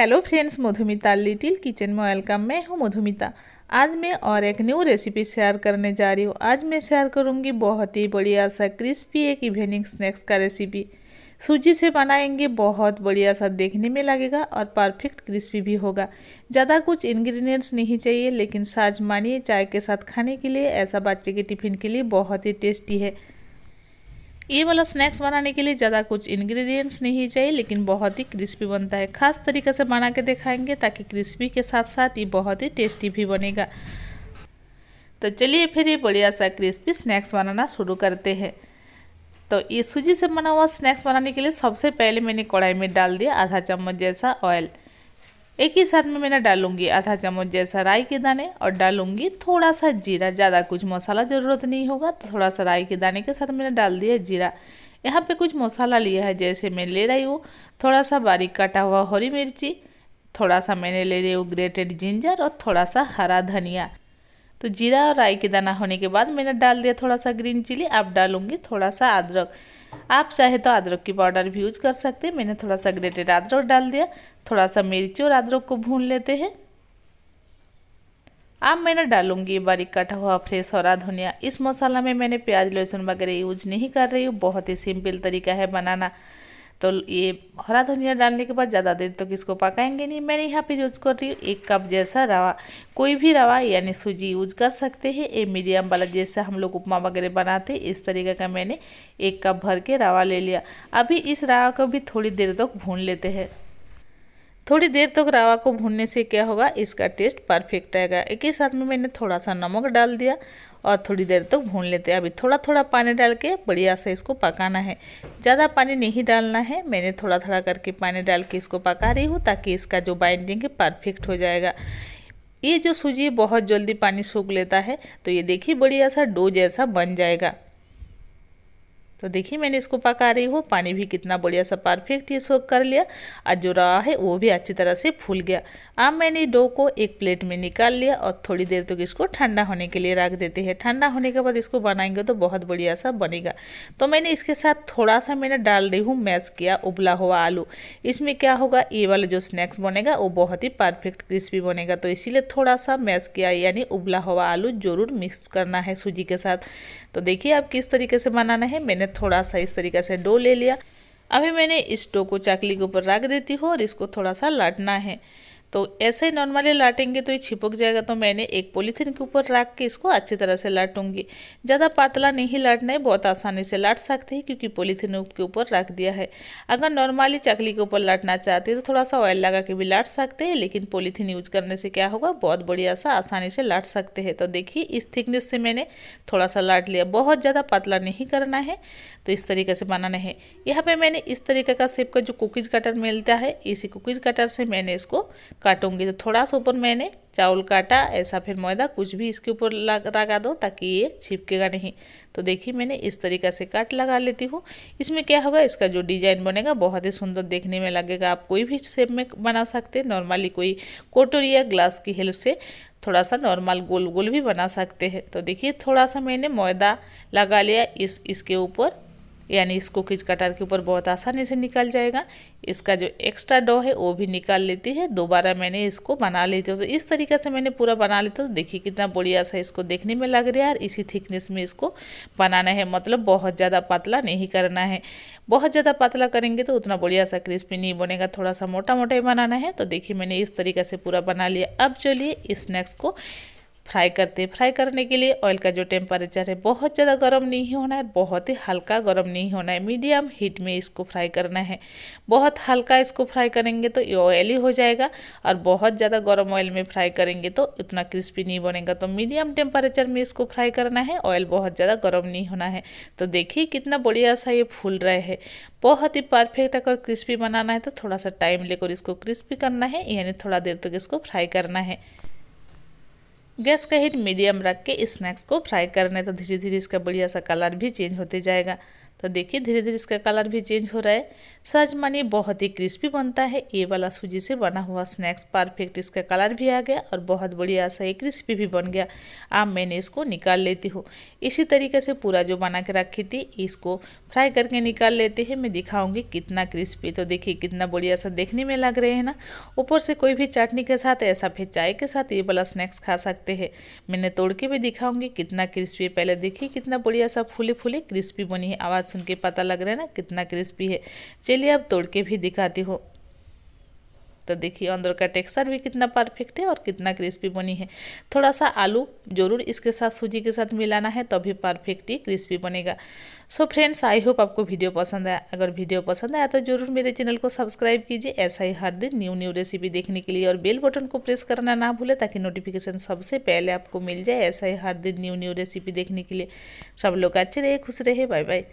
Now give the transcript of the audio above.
Hello friends Madhumita little kitchen में welcome मैं हूँ मधुमिता आज मैं और एक न्यू रेसिपी शेयर करने जा रही हूँ। आज मैं शेयर करूँगी बहुत ही बढ़िया सा क्रिस्पी एक इवनिंग स्नैक्स का रेसिपी सूजी से बनाएँगे बहुत बढ़िया सा देखने में लगेगा और परफेक्ट क्रिस्पी भी होगा। ज़्यादा कुछ इंग्रेडिएंट्स नहीं चाहिए, लेकिन साज मानिए चाय के साथ खाने के लिए, ऐसा बच्चे के टिफ़िन के लिए बहुत ही टेस्टी है। ये वाला स्नैक्स बनाने के लिए ज़्यादा कुछ इंग्रेडिएंट्स नहीं चाहिए, लेकिन बहुत ही क्रिस्पी बनता है। खास तरीके से बना के दिखाएँगे ताकि क्रिस्पी के साथ साथ ये बहुत ही टेस्टी भी बनेगा। तो चलिए फिर ये बढ़िया सा क्रिस्पी स्नैक्स बनाना शुरू करते हैं। तो ये सूजी से बना हुआ स्नैक्स बनाने के लिए सबसे पहले मैंने कढ़ाई में डाल दिया आधा चम्मच जैसा ऑयल एक ही साथ में मैंने डालूँगी आधा चम्मच जैसा राई के दाने और डालूँगी थोड़ा सा जीरा। ज़्यादा कुछ मसाला ज़रूरत नहीं होगा तो थोड़ा सा राई के दाने के साथ मैंने डाल दिया जीरा। यहाँ पे कुछ मसाला लिया है, जैसे मैं ले रही हूँ। थोड़ा सा बारीक काटा हुआ हरी मिर्ची थोड़ा सा मैंने ले रही हूँ ग्रेटेड जिंजर और थोड़ा सा हरा धनिया। तो जीरा और राई के दाना होने के बाद मैंने डाल दिया थोड़ा सा ग्रीन चिली। अब डालूँगी थोड़ा सा अदरक। आप चाहे तो अदरक की पाउडर भी यूज़ कर सकते हैं। मैंने थोड़ा सा ग्रेटेड अदरक डाल दिया। थोड़ा सा मिर्ची और अदरक को भून लेते हैं। अब मैंने डालूँगी बारीक कटा हुआ फ्रेश हरा धनिया। इस मसाला में मैंने प्याज, लहसुन वगैरह यूज़ नहीं कर रही हूँ। बहुत ही सिंपल तरीका है बनाना। तो ये हरा धनिया डालने के बाद ज़्यादा देर तक तो इसको पकाएँगे नहीं। मैंने यहाँ पे यूज़ कर रही हूँ एक कप जैसा रवा। कोई भी रवा यानी सूजी यूज़ कर सकते हैं। ये मीडियम वाला जैसा हम लोग उपमा वगैरह बनाते इस तरीके का मैंने एक कप भर के रवा ले लिया। अभी इस रवा को भी थोड़ी देर तक भून लेते हैं। थोड़ी देर तक रावा को भूनने से क्या होगा? इसका टेस्ट परफेक्ट आएगा। एक ही साथ में मैंने थोड़ा सा नमक डाल दिया और थोड़ी देर तक भून लेते हैं। अभी थोड़ा थोड़ा पानी डाल के बढ़िया से इसको पकाना है। ज़्यादा पानी नहीं डालना है। मैंने थोड़ा थोड़ा करके पानी डाल के इसको पका रही हूँ ताकि इसका जो बाइंडिंग है परफेक्ट हो जाएगा। ये जो सूजी बहुत जल्दी पानी सूख लेता है। तो ये देखिए, बढ़िया सा डो जैसा बन जाएगा। तो देखिए, मैंने इसको पका रही हूँ। पानी भी कितना बढ़िया सा परफेक्ट ये सोख कर लिया। और जो रहा है, वो भी अच्छी तरह से फूल गया। अब मैंने डो को एक प्लेट में निकाल लिया और थोड़ी देर तक तो इसको ठंडा होने के लिए रख देते हैं। ठंडा होने के बाद इसको बनाएँगे तो बहुत बढ़िया सा बनेगा। तो मैंने इसके साथ थोड़ा सा मैंने डाल रही हूँ मैश किया उबला हुआ आलू। इसमें क्या होगा, ये वाला जो स्नैक्स बनेगा, वो बहुत ही परफेक्ट क्रिस्पी बनेगा। तो इसीलिए थोड़ा सा मैश किया, यानी उबला हुआ आलू ज़रूर मिक्स करना है सूजी के साथ। तो देखिए आप किस तरीके से बनाना है, मैंने थोड़ा सा इस तरीके से डो ले लिया। अभी मैंने इस डो को चाकली के ऊपर रख देती हूँ और इसको थोड़ा सा लाटना है। तो ऐसे ही नॉर्मली लाटेंगे तो ये छिपक जाएगा। तो मैंने एक पॉलीथीन के ऊपर रख के इसको अच्छी तरह से लाटूँगी। ज़्यादा पतला नहीं लाटना है, बहुत आसानी से लाट सकते हैं क्योंकि पॉलीथीन के ऊपर रख दिया है। अगर नॉर्मली चकली के ऊपर लाटना चाहते हैं तो थोड़ा सा ऑयल लगा के भी लाट सकते हैं, लेकिन पॉलीथीन यूज़ करने से क्या होगा, बहुत बढ़िया सा आसानी से लाट सकते हैं। तो देखिए, इस थिकनेस से मैंने थोड़ा सा लाट लिया। बहुत ज़्यादा पतला नहीं करना है तो इस तरीके से बनाना है। यहाँ पे मैंने इस तरीके का सेप का जो कुकीज़ कटर मिलता है, इसी कुकीज़ कटर से मैंने इसको काटूँगी। तो थोड़ा सा ऊपर मैंने चावल काटा, ऐसा फिर मैदा, कुछ भी इसके ऊपर लगा दो ताकि ये छिपकेगा नहीं। तो देखिए मैंने इस तरीका से काट लगा लेती हूँ। इसमें क्या होगा, इसका जो डिज़ाइन बनेगा बहुत ही सुंदर देखने में लगेगा। आप कोई भी शेप में बना सकते हैं, नॉर्मली कोई कोटोरी या ग्लास की हेल्प से थोड़ा सा नॉर्मल गोल गोल भी बना सकते हैं। तो देखिए थोड़ा सा मैंने मैदा लगा लिया इस, इसके ऊपर। यानी इस कुकीज कटर के ऊपर बहुत आसानी से निकल जाएगा। इसका जो एक्स्ट्रा डो है, वो भी निकाल लेती है। दोबारा मैंने इसको बना लेती हूँ तो इस तरीके से मैंने पूरा बना लेती हूँ तो देखिए कितना बढ़िया सा इसको देखने में लग रहा है। और इसी थिकनेस में इसको बनाना है। मतलब बहुत ज़्यादा पतला नहीं करना है। बहुत ज़्यादा पतला करेंगे तो उतना बढ़िया सा क्रिस्पी नहीं बनेगा। थोड़ा सा मोटा मोटा ही बनाना है। तो देखिए मैंने इस तरीके से पूरा बना लिया। अब चलिए स्नैक्स को फ्राई करते। हैं फ्राई करने के लिए ऑयल का जो टेम्परेचर है, बहुत ज़्यादा गर्म नहीं होना है, बहुत ही हल्का गर्म नहीं होना है। मीडियम हीट में इसको फ्राई करना है। बहुत हल्का इसको फ्राई करेंगे तो ये ऑयली हो जाएगा और बहुत ज़्यादा गर्म ऑयल में फ्राई करेंगे तो इतना क्रिस्पी नहीं बनेगा। तो मीडियम टेम्परेचर में इसको फ्राई करना है ऑयल बहुत ज़्यादा गर्म नहीं होना है। तो देखिए कितना बढ़िया सा ये फूल रहे हैं। बहुत ही परफेक्ट अगर क्रिस्पी बनाना है तो थोड़ा सा टाइम लेकर इसको क्रिस्पी करना है, यानी थोड़ा देर तक इसको फ्राई करना है। गैस का हीट मीडियम रख के स्नैक्स को फ्राई करना है तो धीरे धीरे इसका बढ़िया सा कलर भी चेंज होते जाएगा। तो देखिए धीरे धीरे इसका कलर भी चेंज हो रहा है। सच मानिए, बहुत ही क्रिस्पी बनता है। ये वाला सूजी से बना हुआ स्नैक्स परफेक्ट इसका कलर भी आ गया और बहुत बढ़िया सा ये क्रिस्पी भी बन गया। अब मैंने इसको निकाल लेती हूँ। इसी तरीके से पूरा जो बना के रखी थी, इसको फ्राई करके निकाल लेते हैं। मैं दिखाऊँगी कितना क्रिस्पी तो देखिए, कितना बढ़िया सा देखने में लग रहे हैं ना। ऊपर से कोई भी चटनी के साथ, ऐसा फिर चाय के साथ ये वाला स्नैक्स खा सकते हैं। मैंने तोड़ के भी दिखाऊँगी कितना क्रिस्पी पहले देखिए, कितना बढ़िया सा फूले फूले क्रिस्पी बनी है। सुन के पता लग रहा है ना कितना क्रिस्पी है। चलिए अब तोड़ के भी दिखाती हूँ। तो देखिए अंदर का टेक्सचर भी कितना परफेक्ट है और कितना क्रिस्पी बनी है। थोड़ा सा आलू ज़रूर इसके साथ सूजी के साथ मिलाना है तभी तो परफेक्ट ही क्रिस्पी बनेगा। सो फ्रेंड्स आई होप आपको वीडियो पसंद आया। अगर वीडियो पसंद आया तो ज़रूर मेरे चैनल को सब्सक्राइब कीजिए। ऐसा ही हर दिन न्यू न्यू रेसिपी देखने के लिए और बेल बटन को प्रेस करना ना भूले ताकि नोटिफिकेशन सबसे पहले आपको मिल जाए। ऐसा ही हर दिन न्यू न्यू रेसिपी देखने के लिए। सब लोग अच्छे रहे, खुश रहे बाय बाय